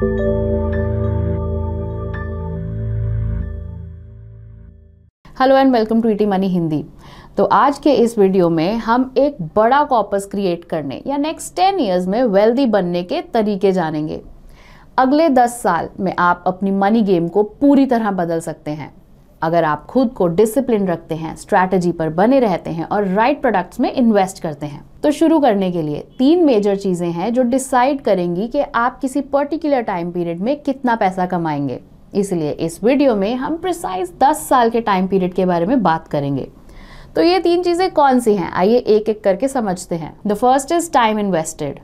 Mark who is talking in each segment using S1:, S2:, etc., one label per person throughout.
S1: Hello and welcome to ET money Hindi तो आज के इस वीडियो में हम एक बड़ा कॉपस क्रिएट करने, या नेक्स्ट टेन ईयर्स में वेल्दी बनने के तरीके जानेंगे। अगले दस साल में आप अपनी मनी गेम को पूरी तरह बदल सकते हैं। अगर आप खुद को डिसिप्लिन रखते हैं स्ट्रैटेजी पर बने रहते हैं और राइट प्रोडक्ट्स में इन्वेस्ट करते हैं तो शुरू करने के लिए तीन मेजर चीज़ें हैं जो डिसाइड करेंगी कि आप किसी पर्टिकुलर टाइम पीरियड में कितना पैसा कमाएँगे। इसलिए इस वीडियो में हम प्रिसाइज 10 साल के टाइम पीरियड के बारे में बात करेंगे। तो ये तीन चीज़ें कौन सी हैं? आइए एक एक करके समझते हैं। The first is time invested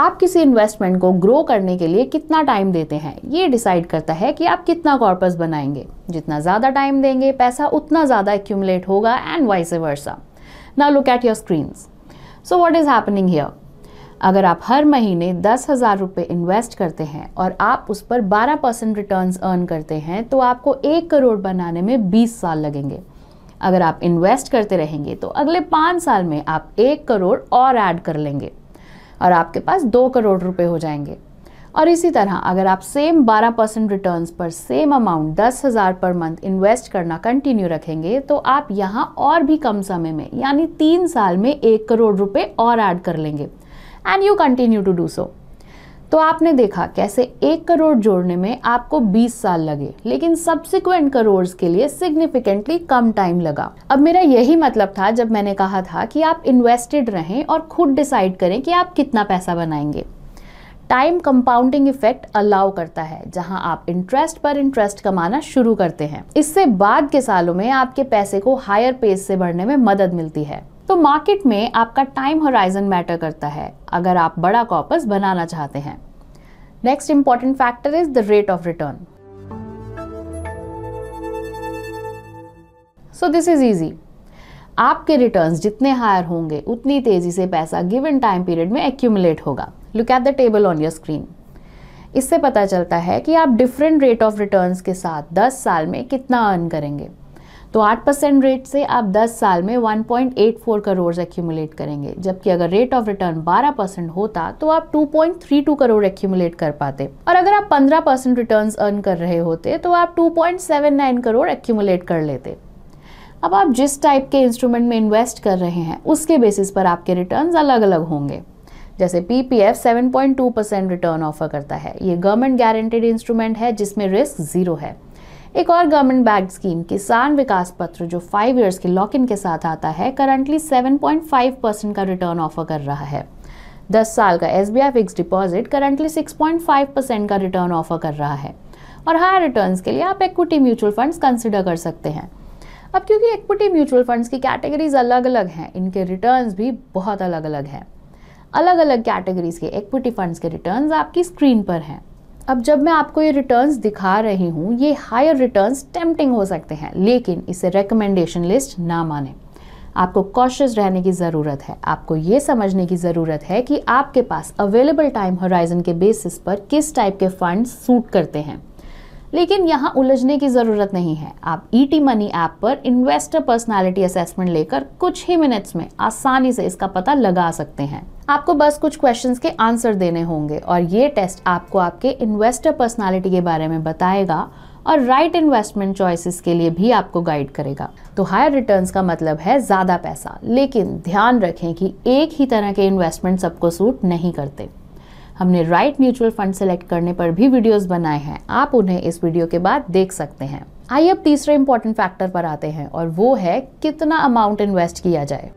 S1: आप किसी इन्वेस्टमेंट को ग्रो करने के लिए कितना टाइम देते हैं? ये डिसाइड करता है कि आप कितना कॉर्पस बनाएँगे। जितना ज़्यादा टाइम देंगे, पैसा उतना ज़्यादा एक्यूमुलेट होगा and vice versa now look at your screen so what is happening here अगर आप हर महीने दस हज़ार रुपये इन्वेस्ट करते हैं और आप उस पर बारह परसेंट रिटर्न अर्न करते हैं तो आपको एक करोड़ बनाने में बीस साल लगेंगे। अगर आप इन्वेस्ट करते रहेंगे तो अगले पाँच साल में आप एक करोड़ और ऐड कर लेंगे। और आपके पास दो करोड़ रुपए हो जाएँगे। और इसी तरह, अगर आप सेम 12 परसेंट रिटर्न पर सेम अमाउंट दस हज़ार पर मंथ इन्वेस्ट करना कंटिन्यू रखेंगे तो आप यहाँ और भी कम समय में, यानी तीन साल में एक करोड़ रुपए और ऐड कर लेंगे। And you continue to do so तो आपने देखा कैसे एक करोड़ जोड़ने में आपको 20 साल लगे, लेकिन सब्सिक्वेंट करोड़ के लिए सिग्निफिकेंटली कम टाइम लगा। अब मेरा यही मतलब था जब मैंने कहा था कि आप इन्वेस्टेड रहें और खुद डिसाइड करें कि आप कितना पैसा बनाएँगे। टाइम कंपाउंडिंग इफ़ेक्ट अलाउ करता है, जहाँ आप इंटरेस्ट पर इंटरेस्ट कमाना शुरू करते हैं। इससे बाद के सालों में आपके पैसे को हायर पेस से बढ़ने में मदद मिलती है। तो मार्केट में आपका टाइम होराइजन मैटर करता है, अगर आप बड़ा कॉपस बनाना चाहते हैं। Next important factor is the rate of return so this is easy आपके रिटर्न्स जितने हायर होंगे, उतनी तेज़ी से पैसा गिवन टाइम पीरियड में एक्यूमुलेट होगा। Look at the table on your screen इससे पता चलता है कि आप डिफरेंट रेट ऑफ़ रिटर्न्स के साथ 10 साल में कितना अर्न करेंगे। तो 8 परसेंट रेट से आप 10 साल में 1.84 करोड़ एक्यूमुलेट करेंगे। जबकि अगर रेट ऑफ़ रिटर्न 12 परसेंट होता तो आप 2.32 करोड़ एक्यूमुलेट कर पाते। और अगर आप 15 परसेंट रिटर्न अर्न कर रहे होते तो आप 2.79 करोड़ एक्यूमुलेट कर लेते। अब आप जिस टाइप के इंस्ट्रूमेंट में इन्वेस्ट कर रहे हैं, उसके बेसिस पर आपके रिटर्न अलग अलग होंगे। जैसे P P F seven point two percent return offer करता है। ये गवर्नमेंट गारंटेड इंस्ट्रूमेंट है, जिसमें रिस्क ज़ीरो है। एक और गवर्नमेंट बैग स्कीम किसान विकास पत्र जो फाइव ईयर्स के लॉक इन के साथ आता है करंटली 7.5 परसेंट का रिटर्न ऑफ़र कर रहा है। 10 साल का S B I fixed deposit currently 6.5 percent का रिटर्न ऑफ़र कर रहा है। और हायर रिटर्न के लिए आप इक्विटी म्यूचुअल फंड्स कंसिडर कर सकते हैं। अब क्योंकि इक्विटी म्यूचुअल फंड्स की कैटेगरीज अलग अलग हैं, इनके रिटर्न्स भी बहुत अलग अलग हैं। अलग अलग कैटेगरीज के इक्विटी फंड्स के रिटर्न्स आपकी स्क्रीन पर हैं। अब जब मैं आपको ये रिटर्न्स दिखा रही हूँ, ये हायर रिटर्न्स टेम्पटिंग हो सकते हैं, लेकिन इसे रिकमेंडेशन लिस्ट ना माने। आपको कॉशियस रहने की ज़रूरत है। आपको ये समझने की ज़रूरत है कि आपके पास अवेलेबल टाइम होराइजन के बेसिस पर किस टाइप के फंड सूट करते हैं। लेकिन यहाँ उलझने की ज़रूरत नहीं है। आप ई टी मनी ऐप पर इन्वेस्टर पर्सनालिटी असेसमेंट लेकर कुछ ही मिनट्स में आसानी से इसका पता लगा सकते हैं। आपको बस कुछ क्वेश्चंस के आंसर देने होंगे और ये टेस्ट आपको आपके इन्वेस्टर पर्सनालिटी के बारे में बताएगा और राइट इन्वेस्टमेंट चॉइसेस के लिए भी आपको गाइड करेगा। तो हायर रिटर्न्स का मतलब है ज़्यादा पैसा, लेकिन ध्यान रखें कि एक ही तरह के इन्वेस्टमेंट सबको सूट नहीं करते। हमने राइट म्यूचुअल फंड सेलेक्ट करने पर भी वीडियोस बनाए हैं। आप उन्हें इस वीडियो के बाद देख सकते हैं। आइए अब तीसरे इंपॉर्टेंट फैक्टर पर आते हैं और वो है कितना अमाउंट इन्वेस्ट किया जाए।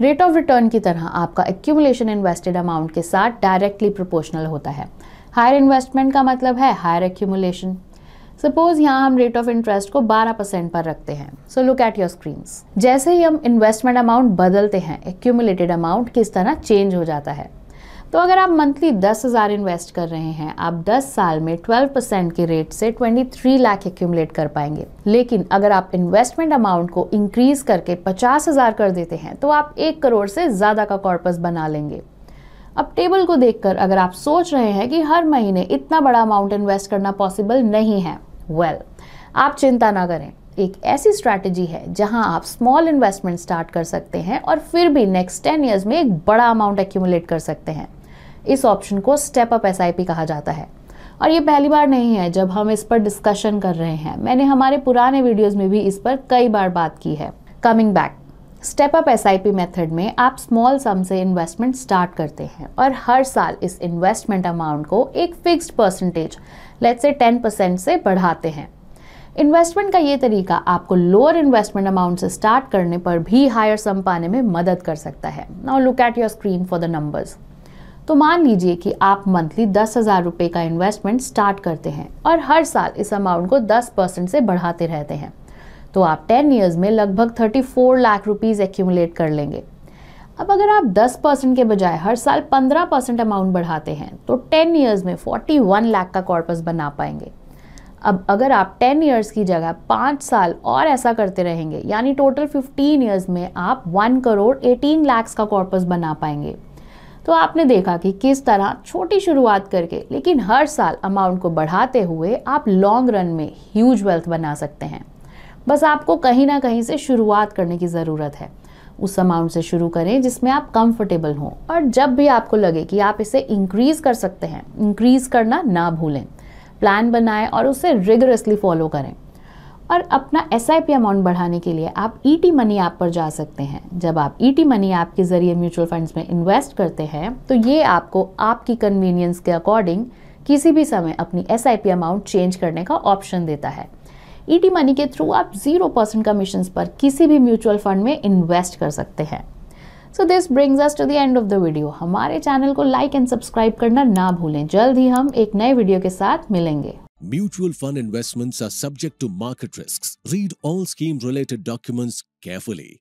S1: रेट ऑफ़ रिटर्न की तरह आपका एक्यूमुलेशन इन्वेस्टेड अमाउंट के साथ डायरेक्टली प्रोपोर्शनल होता है। हायर इन्वेस्टमेंट का मतलब है हायर एक्यूमुलेशन सपोज़ यहाँ हम रेट ऑफ़ इंटरेस्ट को 12 परसेंट पर रखते हैं। So look at your screen जैसे ही हम इन्वेस्टमेंट अमाउंट बदलते हैं एक्यूमुलेटेड अमाउंट किस तरह चेंज हो जाता है। तो अगर आप मंथली दस हज़ार इन्वेस्ट कर रहे हैं, आप दस साल में ट्वेल्व परसेंट के रेट से ट्वेंटी थ्री लाख एक्यूमुलेट कर पाएँगे। लेकिन अगर आप इन्वेस्टमेंट अमाउंट को इंक्रीज करके पचास हज़ार कर देते हैं तो आप एक करोड़ से ज़्यादा का कॉर्पस बना लेंगे। अब टेबल को देखकर अगर आप सोच रहे हैं कि हर महीने इतना बड़ा अमाउंट इन्वेस्ट करना पॉसिबल नहीं है वेल well, आप चिंता ना करें। एक ऐसी स्ट्रैटेजी है जहाँ आप स्मॉल इन्वेस्टमेंट स्टार्ट कर सकते हैं और फिर भी नेक्स्ट टेन ईयर्स में एक बड़ा अमाउंट एक्यूमुलेट कर सकते हैं। इस ऑप्शन को स्टेप अप एसआईपी कहा जाता है। और ये पहली बार नहीं है जब हम इस पर डिस्कशन कर रहे हैं। मैंने हमारे पुराने वीडियोज़ में भी इस पर कई बार बात की है। Coming back step up S method में आप स्मॉल सम से इन्वेस्टमेंट स्टार्ट करते हैं और हर साल इस इन्वेस्टमेंट अमाउंट को एक फिक्स्ड परसेंटेज लेट से टेन परसेंट से बढ़ाते हैं। इन्वेस्टमेंट का ये तरीका आपको लोअर इन्वेस्टमेंट अमाउंट से स्टार्ट करने पर भी हायर सम पाने में मदद कर सकता है। Now look at your screen for the numbers तो मान लीजिए कि आप मंथली दस हज़ार रुपये का इन्वेस्टमेंट स्टार्ट करते हैं और हर साल इस अमाउंट को दस परसेंट से बढ़ाते रहते हैं। तो आप टेन ईयर्स में लगभग thirty four lakh rupees accumulate कर लेंगे। अब अगर आप 10 परसेंट के बजाय हर साल 15 परसेंट अमाउंट बढ़ाते हैं तो 10 ईयर्स में 41 लाख का कॉर्पस बना पाएँगे। अब अगर आप 10 ईयर्स की जगह पाँच साल और ऐसा करते रहेंगे, यानी टोटल 15 ईयर्स में आप 1 करोड़ 18 लैक्स का कॉर्पस बना पाएँगे। तो आपने देखा कि किस तरह छोटी शुरुआत करके, लेकिन हर साल अमाउंट को बढ़ाते हुए आप लॉन्ग रन में ह्यूज वेल्थ बना सकते हैं। बस आपको कहीं ना कहीं से शुरुआत करने की ज़रूरत है। उस अमाउंट से शुरू करें जिसमें आप कंफर्टेबल हों और जब भी आपको लगे कि आप इसे इंक्रीज कर सकते हैं इंक्रीज करना ना भूलें। प्लान बनाएँ और उसे रिगरसली फॉलो करें। और अपना एसआईपी अमाउंट बढ़ाने के लिए आप ई टी मनी ऐप पर जा सकते हैं। जब आप ई टी मनी ऐप के ज़रिए म्यूचुअल फंड्स में इन्वेस्ट करते हैं तो ये आपको आपकी कन्वीनियंस के अकॉर्डिंग किसी भी समय अपनी एसआईपी अमाउंट चेंज करने का ऑप्शन देता है। ईटी मनी के थ्रू आप ज़ीरो परसेंट कमीशन पर किसी भी म्यूचुअल फंड में इन्वेस्ट कर सकते हैं so this brings us to the end of the video हमारे चैनल को लाइक एंड सब्सक्राइब करना ना भूलें जल्द ही हम एक नए वीडियो के साथ मिलेंगे
S2: mutual fund investments are subject to market risks. Read all scheme related documents carefully.